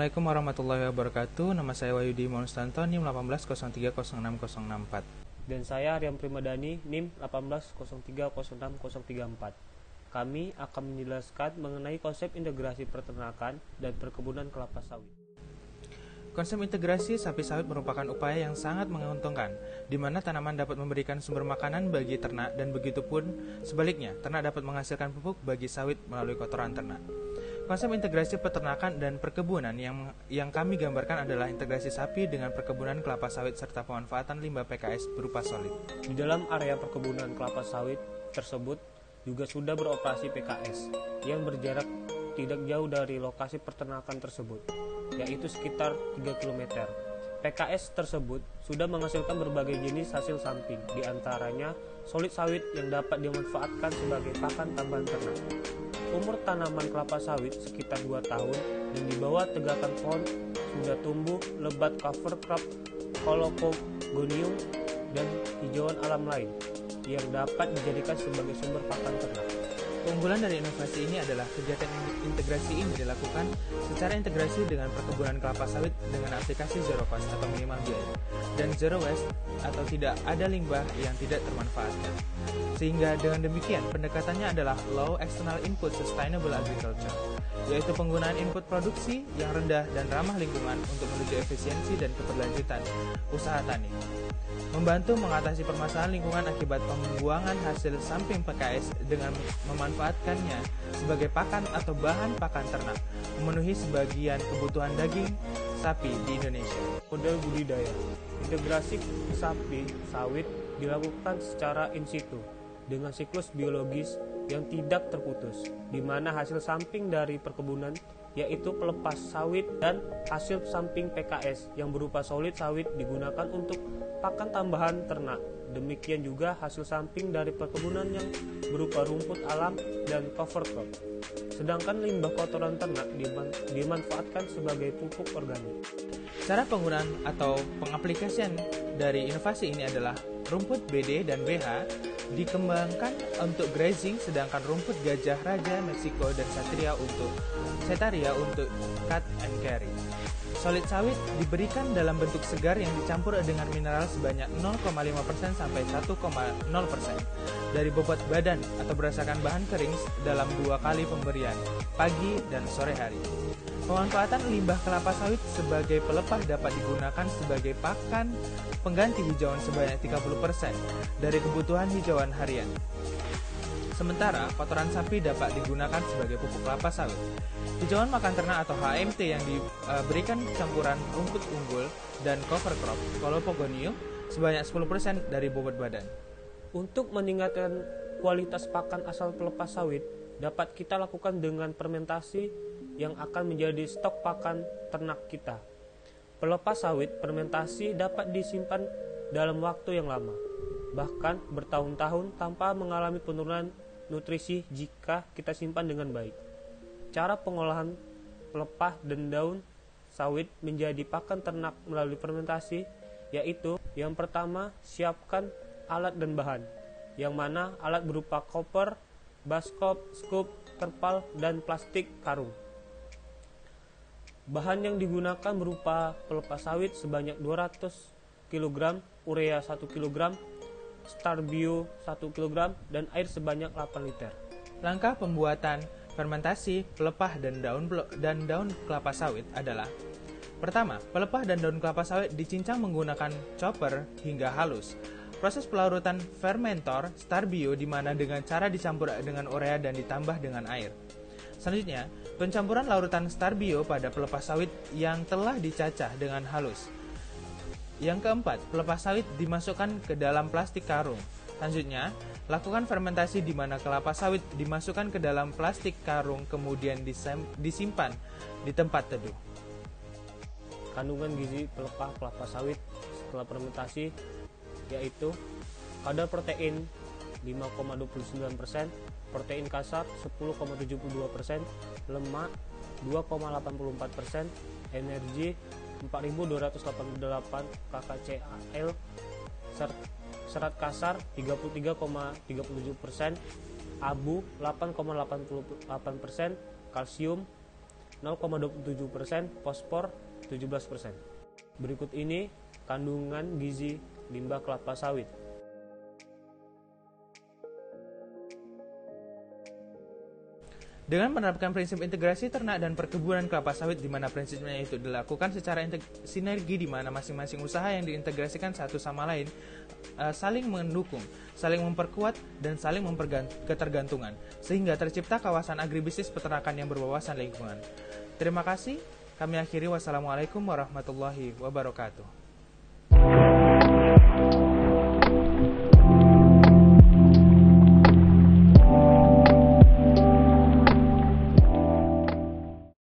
Assalamualaikum warahmatullahi wabarakatuh. Nama saya Wayudi Monstanto, NIM 1803066064. Dan saya Riam Primadani, NIM 180306034. Kami akan menjelaskan mengenai konsep integrasi peternakan dan perkebunan kelapa sawit. Konsep integrasi sapi sawit merupakan upaya yang sangat menguntungkan, di mana tanaman dapat memberikan sumber makanan bagi ternak dan begitu pun sebaliknya, ternak dapat menghasilkan pupuk bagi sawit melalui kotoran ternak. Konsep integrasi peternakan dan perkebunan yang yang kami gambarkan adalah integrasi sapi dengan perkebunan kelapa sawit serta pemanfaatan limbah PKS berupa solid. Di dalam area perkebunan kelapa sawit tersebut juga sudah beroperasi PKS yang berjarak tidak jauh dari lokasi peternakan tersebut yaitu sekitar 3 km. PKS tersebut sudah menghasilkan berbagai jenis hasil samping, di antaranya solid sawit yang dapat dimanfaatkan sebagai pakan tambahan ternak. Umur tanaman kelapa sawit sekitar 2 tahun dan di bawah tegakan pohon sudah tumbuh lebat cover crop, colopogonium, dan hijauan alam lain yang dapat dijadikan sebagai sumber pakan ternak. Keunggulan dari inovasi ini adalah kegiatan integrasi ini dilakukan secara integrasi dengan perkebunan kelapa sawit dengan aplikasi zero cost atau minimal biaya dan zero waste atau tidak ada limbah yang tidak termanfaatkan. Sehingga dengan demikian pendekatannya adalah low external input sustainable agriculture, yaitu penggunaan input produksi yang rendah dan ramah lingkungan untuk menuju efisiensi dan keberlanjutan usaha tani membantu mengatasi permasalahan lingkungan akibat pembuangan hasil samping PKS dengan memanfaatkannya sebagai pakan atau bahan pakan ternak, memenuhi sebagian kebutuhan daging sapi di Indonesia. Model budidaya integrasi sapi sawit dilakukan secara in situ dengan siklus biologis yang tidak terputus, di mana hasil samping dari perkebunan yaitu pelepas sawit dan hasil samping PKS yang berupa solid sawit digunakan untuk pakan tambahan ternak. Demikian juga hasil samping dari perkebunan yang berupa rumput alam dan cover crop. Sedangkan limbah kotoran ternak dimanfaatkan sebagai pupuk organik. Cara penggunaan atau pengaplikasian dari inovasi ini adalah rumput BD dan BH dikembangkan untuk grazing sedangkan rumput gajah raja Meksiko dan satria untuk setaria untuk cut and carry. Solid sawit diberikan dalam bentuk segar yang dicampur dengan mineral sebanyak 0,5% sampai 1,0% dari bobot badan atau berdasarkan bahan kering dalam dua kali pemberian, pagi dan sore hari. Pemanfaatan limbah kelapa sawit sebagai pelepah dapat digunakan sebagai pakan pengganti hijauan sebanyak 30% dari kebutuhan hijauan harian. Sementara, kotoran sapi dapat digunakan sebagai pupuk kelapa sawit. Hijauan makan ternak atau HMT yang diberikan campuran rumput unggul dan cover crop, Colopogonium, sebanyak 10% dari bobot badan. Untuk meningkatkan kualitas pakan asal pelepas sawit, dapat kita lakukan dengan fermentasi yang akan menjadi stok pakan ternak kita. Pelepas sawit fermentasi dapat disimpan dalam waktu yang lama, bahkan bertahun-tahun tanpa mengalami penurunan nutrisi jika kita simpan dengan baik. Cara pengolahan pelepah dan daun sawit menjadi pakan ternak melalui fermentasi yaitu yang pertama siapkan alat dan bahan yang mana alat berupa koper, baskop, scoop, terpal, dan plastik karung. Bahan yang digunakan berupa pelepas sawit sebanyak 200 kg, urea 1 kg, starbio 1 kg, dan air sebanyak 8 liter. Langkah pembuatan fermentasi pelepah dan daun dan daun kelapa sawit adalah Pertama, pelepah dan daun kelapa sawit dicincang menggunakan chopper hingga halus. Proses pelarutan fermentor starbio di mana dengan cara dicampur dengan urea dan ditambah dengan air. Selanjutnya, pencampuran larutan starbio pada pelepas sawit yang telah dicacah dengan halus. Yang keempat, pelepas sawit dimasukkan ke dalam plastik karung. Selanjutnya, lakukan fermentasi di mana kelapa sawit dimasukkan ke dalam plastik karung kemudian disimpan di tempat teduh. Kandungan gizi pelepah kelapa sawit setelah fermentasi yaitu kadar protein 5,29%, protein kasar 10,72%, lemak 2,84%, energi 4288 kcal, serat kasar 33,37%, abu 8,88%, kalsium 0,27%, fosfor 17%. Berikut ini kandungan gizi limbah kelapa sawit. Dengan menerapkan prinsip integrasi ternak dan perkebunan kelapa sawit di mana prinsipnya itu dilakukan secara sinergi di mana masing-masing usaha yang diintegrasikan satu sama lain uh, saling mendukung, saling memperkuat dan saling ketergantungan sehingga tercipta kawasan agribisnis peternakan yang berwawasan lingkungan. Terima kasih. Kami akhiri wassalamualaikum warahmatullahi wabarakatuh.